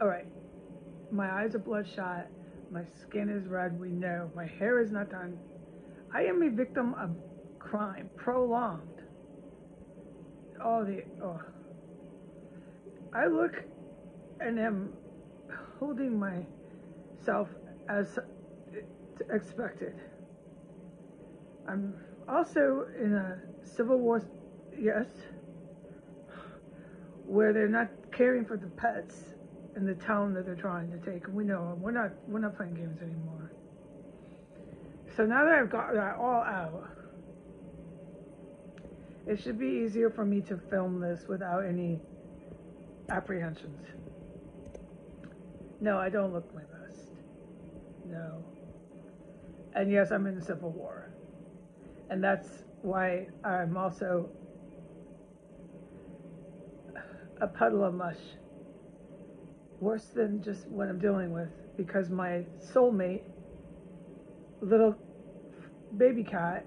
All right. My eyes are bloodshot. My skin is red. We know. My hair is not done. I am a victim of crime, prolonged. All the. Oh. I look and am holding myself as expected. I'm also in a civil war, yes, where they're not caring for the pets in the tone that they're trying to take. We know we're not we're not playing games anymore. So now that I've got that all out, it should be easier for me to film this without any apprehensions. No, I don't look my best. No. And yes, I'm in the Civil War. And that's why I'm also a puddle of mush. Worse than just what I'm dealing with, because my soulmate, little baby cat,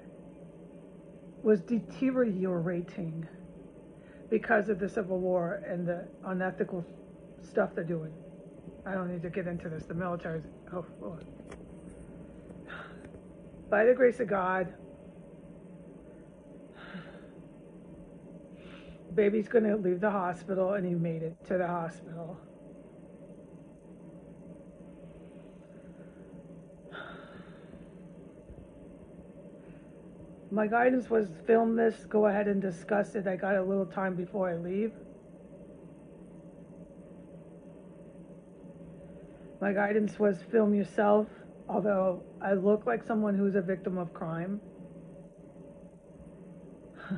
was deteriorating because of the Civil War and the unethical stuff they're doing. I don't need to get into this. The military's, oh, Lord. By the grace of God, baby's going to leave the hospital, and he made it to the hospital. My guidance was film this, go ahead and discuss it. I got a little time before I leave. My guidance was film yourself, although I look like someone who's a victim of crime.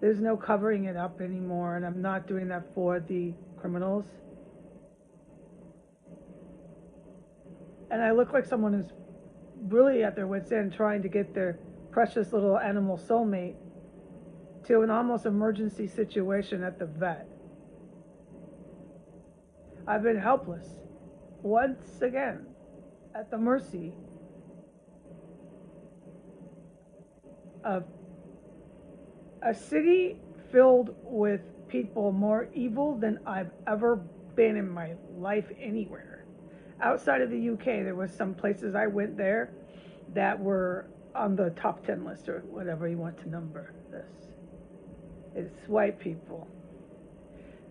There's no covering it up anymore, and I'm not doing that for the criminals. And I look like someone who's really at their wits' end trying to get their precious little animal soulmate to an almost emergency situation at the vet. I've been helpless once again at the mercy of a city filled with people more evil than I've ever been in my life anywhere outside of the UK, there was some places I went there that were on the top 10 list or whatever you want to number this. It's white people.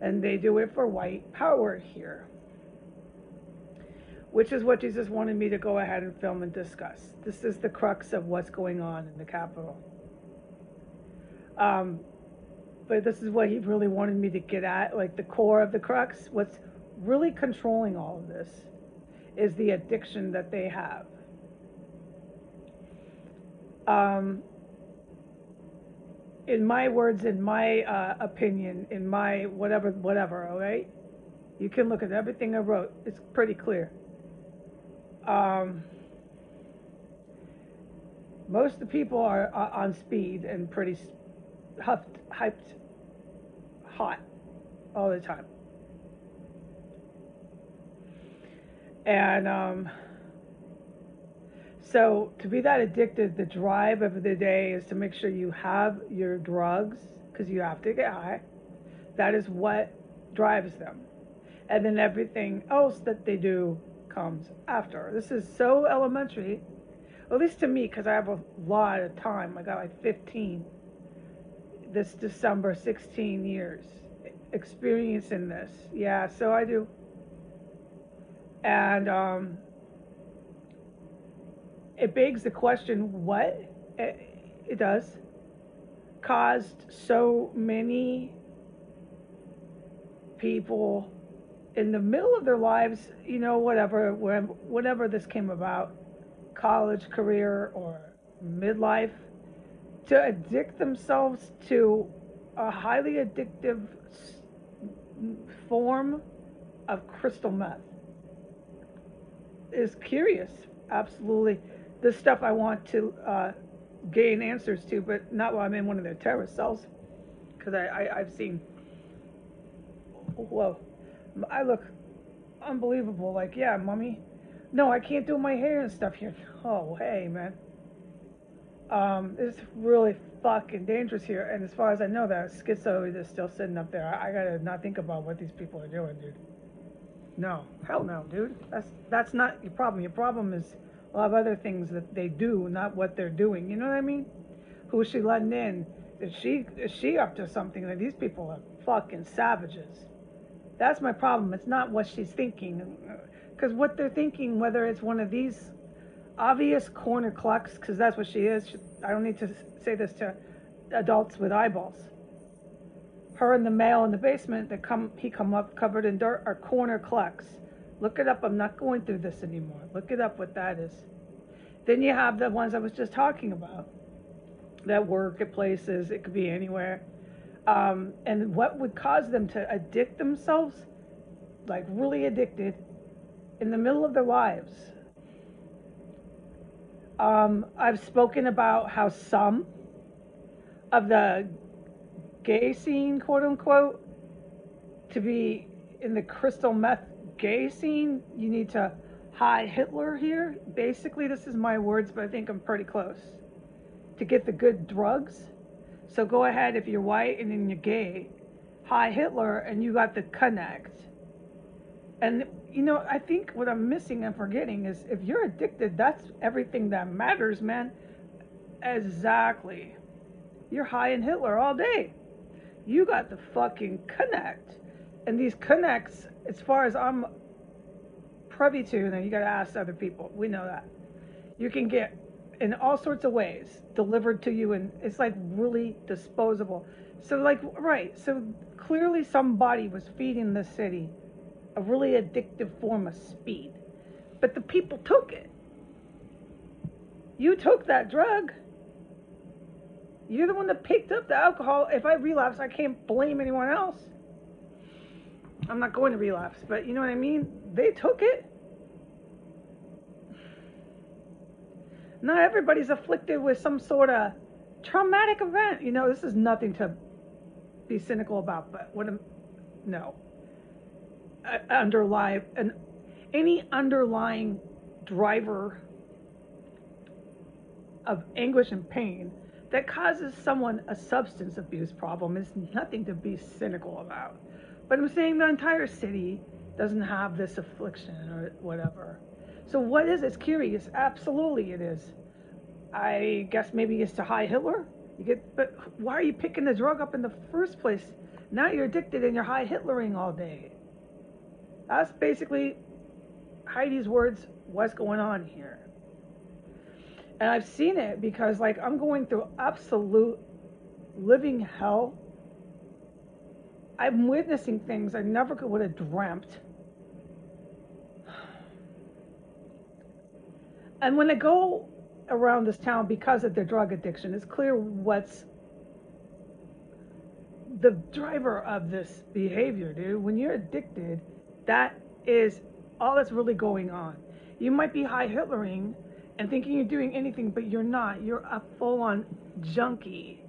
And they do it for white power here. Which is what Jesus wanted me to go ahead and film and discuss. This is the crux of what's going on in the Capitol. Um, but this is what he really wanted me to get at, like the core of the crux. What's really controlling all of this is the addiction that they have. Um, in my words, in my uh, opinion, in my whatever, whatever, all right? You can look at everything I wrote, it's pretty clear. Um, most of the people are, on speed and pretty huffed, hyped, hot all the time. And um, so to be that addicted, the drive of the day is to make sure you have your drugs because you have to get high. That is what drives them. And then everything else that they do comes after. This is so elementary, at least to me, because I have a lot of time. I got like 15 this December, 16 years experiencing this. Yeah, so I do and um, it begs the question what it, it does caused so many people in the middle of their lives, you know, whatever, whatever this came about, college career or midlife, to addict themselves to a highly addictive form of crystal meth is curious. Absolutely. This stuff I want to uh, gain answers to, but not while I'm in one of their terrorist cells. Because I, I, I've seen, whoa, I look unbelievable. Like, yeah, mummy. No, I can't do my hair and stuff here. Oh, hey, man. Um, it's really fucking dangerous here. And as far as I know, that schizoid is still sitting up there. I, I gotta not think about what these people are doing, dude. No, hell no, dude. That's that's not your problem. Your problem is a lot of other things that they do, not what they're doing. You know what I mean? Who is she letting in? Is she is she up to something? Like these people are fucking savages. That's my problem. It's not what she's thinking, because what they're thinking, whether it's one of these obvious corner clucks, because that's what she is. She, I don't need to say this to adults with eyeballs. Her and the male in the basement that come he come up covered in dirt are corner clucks. Look it up. I'm not going through this anymore. Look it up what that is. Then you have the ones I was just talking about that work at places. It could be anywhere. Um, and what would cause them to addict themselves, like really addicted, in the middle of their lives. Um, I've spoken about how some of the gay scene, quote unquote, to be in the crystal meth gay scene, you need to high Hitler here. Basically, this is my words, but I think I'm pretty close. To get the good drugs. So go ahead if you're white and then you're gay, high Hitler, and you got the connect. And you know, I think what I'm missing and forgetting is if you're addicted, that's everything that matters, man. Exactly. You're high in Hitler all day. You got the fucking connect. And these connects, as far as I'm privy to, then you got to ask other people. We know that. You can get in all sorts of ways delivered to you, and it's like really disposable. So, like, right. So clearly, somebody was feeding the city a really addictive form of speed, but the people took it. You took that drug. You're the one that picked up the alcohol. If I relapse, I can't blame anyone else. I'm not going to relapse, but you know what I mean? They took it. Not everybody's afflicted with some sort of traumatic event. You know, this is nothing to be cynical about, but what am, no. Uh, underlie an any underlying driver of anguish and pain that causes someone a substance abuse problem is nothing to be cynical about. But I'm saying the entire city doesn't have this affliction or whatever. So what is it? It's curious. Absolutely it is. I guess maybe it's to high Hitler. You get but why are you picking the drug up in the first place? Now you're addicted and you're high Hitlering all day. That's basically Heidi's words, what's going on here. And I've seen it because like I'm going through absolute living hell I'm witnessing things I never could would have dreamt. And when I go around this town because of their drug addiction, it's clear what's the driver of this behavior, dude. When you're addicted, that is all that's really going on. You might be high Hitlering and thinking you're doing anything, but you're not. You're a full on junkie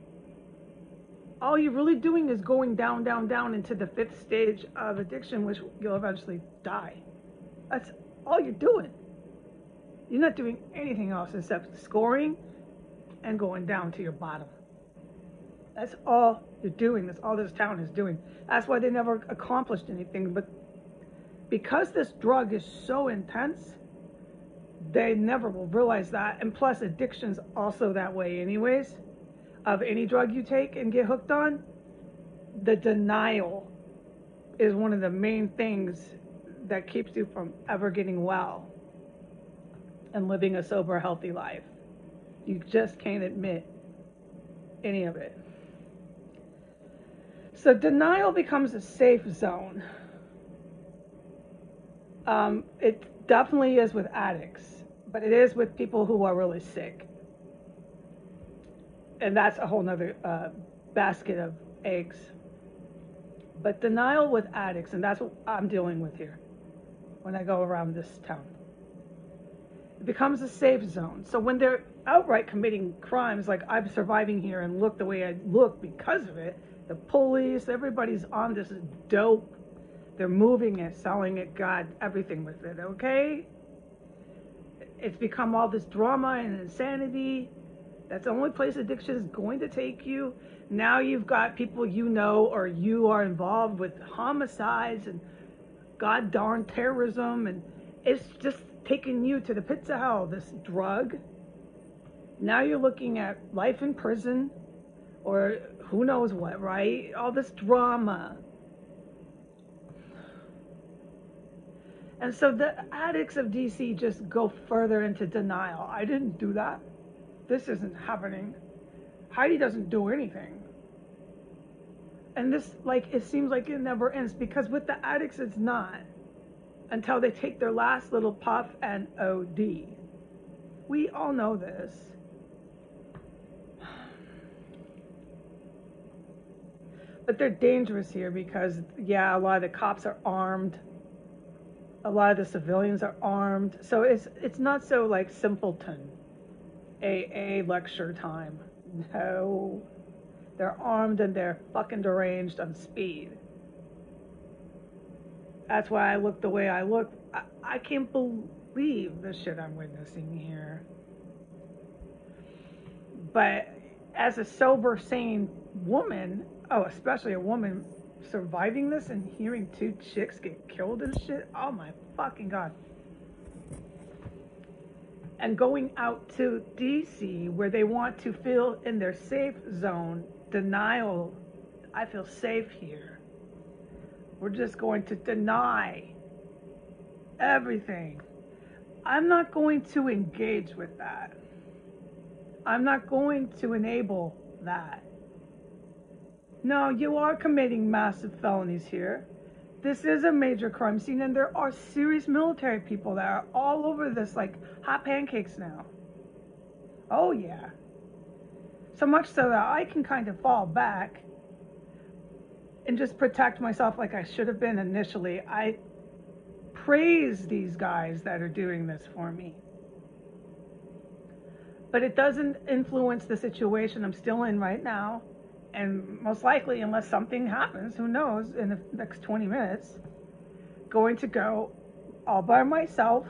all you're really doing is going down, down, down into the fifth stage of addiction, which you'll eventually die. That's all you're doing. You're not doing anything else except scoring and going down to your bottom. That's all you're doing. That's all this town is doing. That's why they never accomplished anything. But because this drug is so intense, they never will realize that. And plus, addiction's also that way, anyways of any drug you take and get hooked on, the denial is one of the main things that keeps you from ever getting well and living a sober, healthy life. You just can't admit any of it. So denial becomes a safe zone. Um, it definitely is with addicts, but it is with people who are really sick and that's a whole nother uh, basket of eggs. But denial with addicts, and that's what I'm dealing with here when I go around this town. It becomes a safe zone. So when they're outright committing crimes, like I'm surviving here and look the way I look because of it, the police, everybody's on this dope. They're moving it, selling it, God, everything with it, okay? It's become all this drama and insanity That's the only place addiction is going to take you. Now you've got people you know or you are involved with homicides and god darn terrorism and it's just taking you to the pits of hell, this drug. Now you're looking at life in prison or who knows what, right? All this drama. And so the addicts of DC just go further into denial. I didn't do that. This isn't happening. Heidi doesn't do anything. And this, like, it seems like it never ends because with the addicts, it's not until they take their last little puff and oh, OD. We all know this. But they're dangerous here because, yeah, a lot of the cops are armed. A lot of the civilians are armed. So it's it's not so like simpleton AA lecture time. No. They're armed and they're fucking deranged on speed. That's why I look the way I look. I, I can't believe the shit I'm witnessing here. But as a sober, sane woman, oh, especially a woman surviving this and hearing two chicks get killed and shit, oh my fucking god. And going out to DC where they want to feel in their safe zone, denial, I feel safe here we're just going to deny everything. I'm not going to engage with that. I'm not going to enable that. No, you are committing massive felonies here. This is a major crime scene, and there are serious military people that are all over this like hot pancakes now. Oh, yeah. So much so that I can kind of fall back and just protect myself like I should have been initially. I praise these guys that are doing this for me. But it doesn't influence the situation I'm still in right now. And most likely, unless something happens, who knows, in the next 20 minutes, going to go all by myself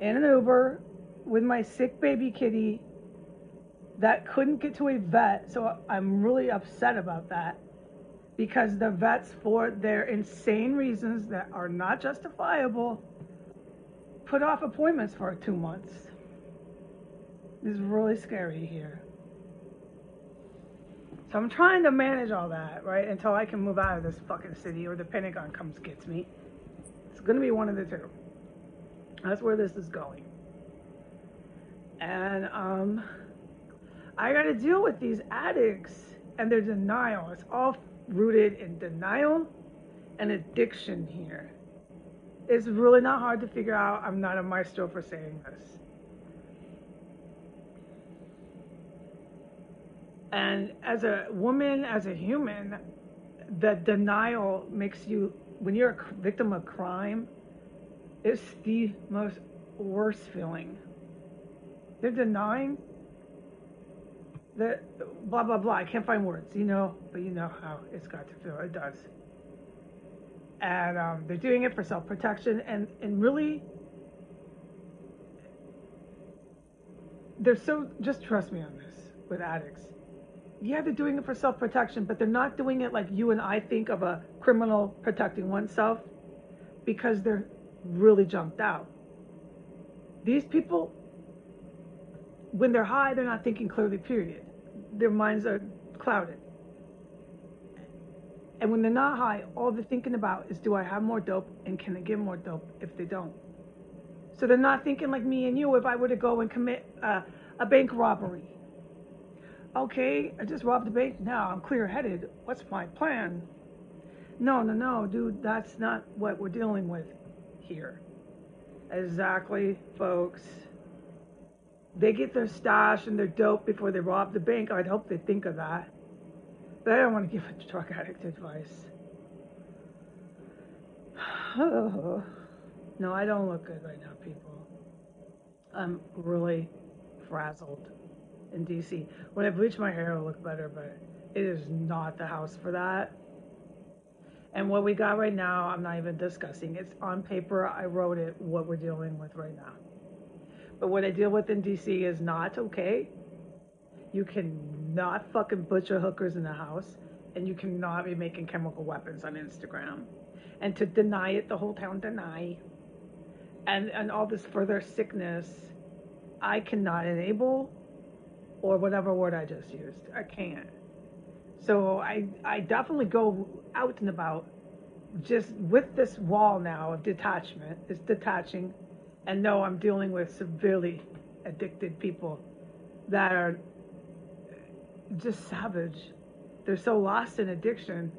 in an Uber with my sick baby kitty that couldn't get to a vet. So I'm really upset about that because the vets, for their insane reasons that are not justifiable, put off appointments for two months. It's really scary here. So I'm trying to manage all that, right, until I can move out of this fucking city or the Pentagon comes gets me. It's gonna be one of the two. That's where this is going. And um I got to deal with these addicts and their denial. It's all rooted in denial and addiction here. It's really not hard to figure out. I'm not a maestro for saying this. And as a woman, as a human, the denial makes you, when you're a victim of crime, it's the most worst feeling. They're denying the blah blah blah. I can't find words, you know, but you know how it's got to feel. It does. And um, they're doing it for self protection, and and really, they're so. Just trust me on this with addicts. Yeah, they're doing it for self protection, but they're not doing it like you and I think of a criminal protecting oneself, because they're really jumped out. These people when they're high, they're not thinking clearly, period. Their minds are clouded. And when they're not high, all they're thinking about is do I have more dope and can I get more dope if they don't? So they're not thinking like me and you if I were to go and commit uh, a bank robbery. Okay, I just robbed the bank. Now I'm clear headed. What's my plan? No, no, no, dude, that's not what we're dealing with here. Exactly, folks they get their stash and their dope before they rob the bank. I'd hope they think of that. But I don't want to give a drug addict advice. no, I don't look good right now, people. I'm really frazzled in DC. When I bleach my hair, it'll look better, but it is not the house for that. And what we got right now, I'm not even discussing. It's on paper. I wrote it, what we're dealing with right now. But what I deal with in DC is not okay. You cannot fucking butcher hookers in the house, and you cannot be making chemical weapons on Instagram. And to deny it, the whole town deny. And and all this further sickness, I cannot enable, or whatever word I just used. I can't. So I I definitely go out and about just with this wall now of detachment. It's detaching and know I'm dealing with severely addicted people that are just savage. They're so lost in addiction,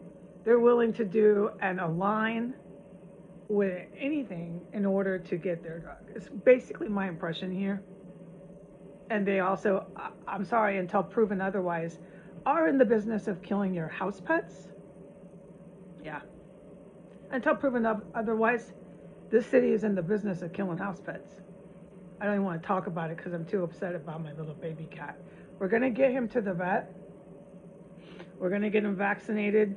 they're willing to do and align with anything in order to get their drug. It's basically my impression here. And they also, uh, I'm sorry, until proven otherwise, are in the business of killing your house pets. Yeah. Until proven otherwise, this city is in the business of killing house pets. I don't even want to talk about it because I'm too upset about my little baby cat. We're going to get him to the vet. We're going to get him vaccinated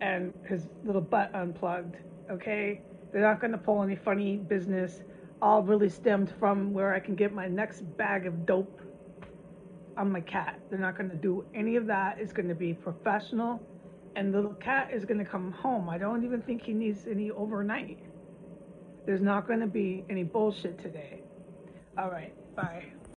and his little butt unplugged, okay? They're not going to pull any funny business, all really stemmed from where I can get my next bag of dope on my cat. They're not going to do any of that. It's going to be professional, and little cat is going to come home. I don't even think he needs any overnight. There's not going to be any bullshit today. All right, bye.